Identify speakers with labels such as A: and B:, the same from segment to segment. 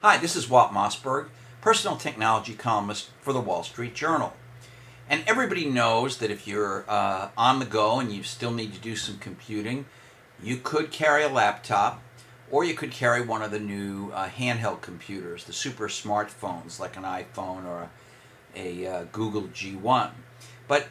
A: Hi, this is Walt Mossberg, personal technology columnist for the Wall Street Journal. And everybody knows that if you're uh, on the go and you still need to do some computing, you could carry a laptop or you could carry one of the new uh, handheld computers, the super smartphones like an iPhone or a, a uh, Google G1. But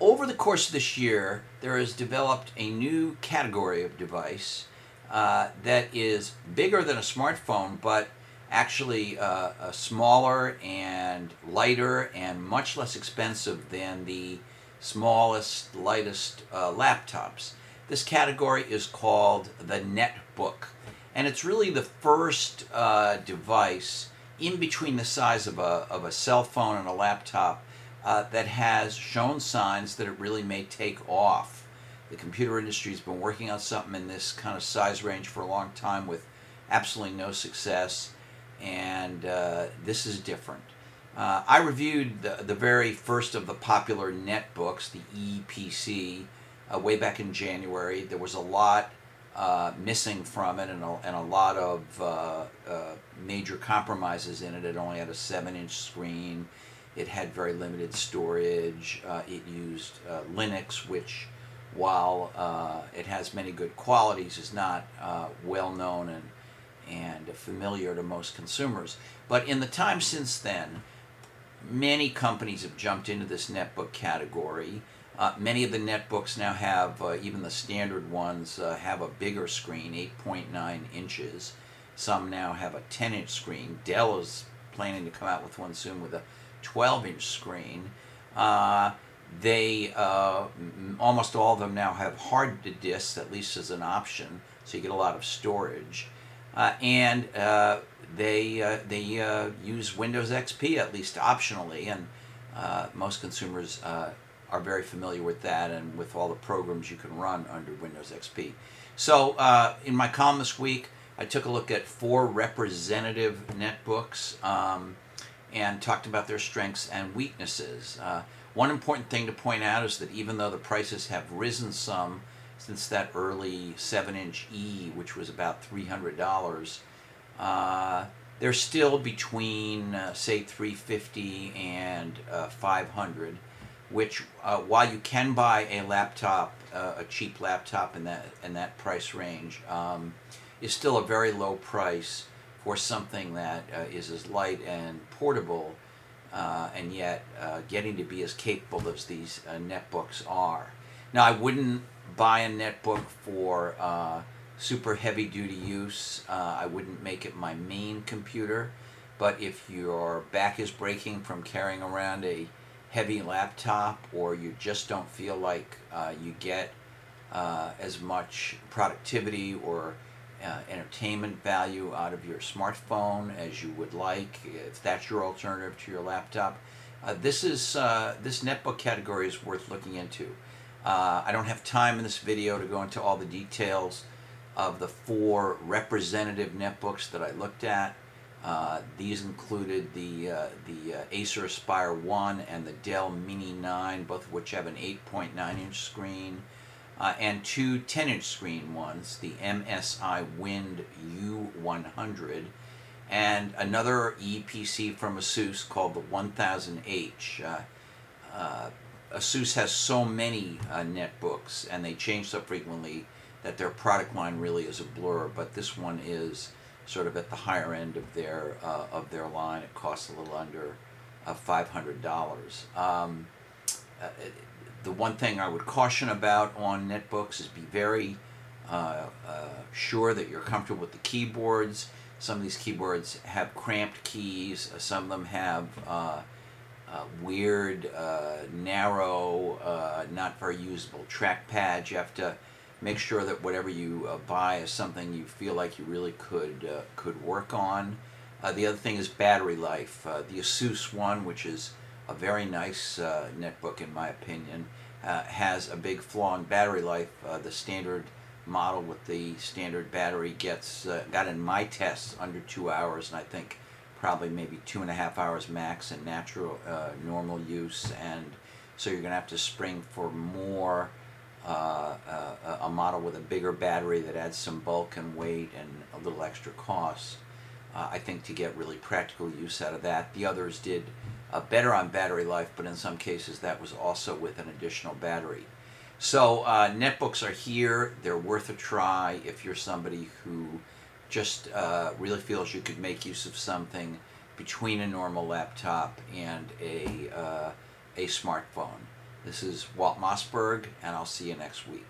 A: over the course of this year, there has developed a new category of device uh, that is bigger than a smartphone, but actually uh, smaller and lighter and much less expensive than the smallest, lightest uh, laptops. This category is called the netbook, and it's really the first uh, device in between the size of a, of a cell phone and a laptop uh, that has shown signs that it really may take off. The computer industry has been working on something in this kind of size range for a long time with absolutely no success and uh, this is different. Uh, I reviewed the, the very first of the popular netbooks, the Eee PC, uh, way back in January. There was a lot uh, missing from it and a, and a lot of uh, uh, major compromises in it. It only had a 7 inch screen, it had very limited storage, it used Linux, which while it has many good qualities, is not well known and and familiar to most consumers. But in the time since then, many companies have jumped into this netbook category. Uh, many of the netbooks now have, uh, even the standard ones, uh, have a bigger screen, 8.9 inches. Some now have a 10 inch screen. Dell is planning to come out with one soon with a 12 inch screen. Uh, they, uh, almost all of them now have hard disks, at least as an option, so you get a lot of storage. Uh, and uh, they uh, they uh, use Windows XP at least optionally, and uh, most consumers uh, are very familiar with that and with all the programs you can run under Windows XP. So in my column this week, I took a look at four representative netbooks um, and talked about their strengths and weaknesses. one important thing to point out is that even though the prices have risen some since that early 7 inch E, which was about $300, uh, they're still between, uh, say, 350 and uh, 500 which uh, while you can buy a laptop, uh, a cheap laptop in that in that price range, um, is still a very low price for something that uh, is as light and portable, and yet getting to be as capable as these netbooks are. Now, I wouldn't buy a netbook for uh, super heavy duty use. Uh, I wouldn't make it my main computer, but if your back is breaking from carrying around a heavy laptop or you just don't feel like uh, you get uh, as much productivity or uh, entertainment value out of your smartphone as you would like, if that's your alternative to your laptop, uh, this is this netbook category is worth looking into. Uh, I don't have time in this video to go into all the details of the four representative netbooks that I looked at. Uh, these included the, uh, the uh, Acer Aspire One and the Dell Mini 9, both of which have an 8.9 inch screen, uh, and two 10 inch screen ones, the MSI Wind U100, and another Eee PC from Asus called the 1000H. Uh, Asus has so many uh, netbooks and they change so frequently that their product line really is a blur. But this one is sort of at the higher end of their uh, of their line. It costs a little under uh, five hundred dollars. Um, uh, the one thing I would caution about on netbooks is be very uh, uh, sure that you're comfortable with the keyboards. Some of these keyboards have cramped keys. Some of them have uh, weird, uh, narrow, uh, not very usable trackpad. You have to make sure that whatever you uh, buy is something you feel like you really could uh, could work on. Uh, the other thing is battery life. the Asus one, which is a very nice netbook in my opinion, has a big flaw in battery life. the standard model with the standard battery gets got in my tests under two hours, and I think probably maybe two and a half hours max in natural uh, normal use and so you're going to have to spring for more uh, uh, a model with a bigger battery that adds some bulk and weight and a little extra cost uh, I think, to get really practical use out of that. The others did uh, better on battery life, but in some cases that was also with an additional battery. So uh, netbooks are here. They're worth a try if you're somebody who just uh, really feels you could make use of something between a normal laptop and a, uh, a smartphone. This is Walt Mossberg, and I'll see you next week.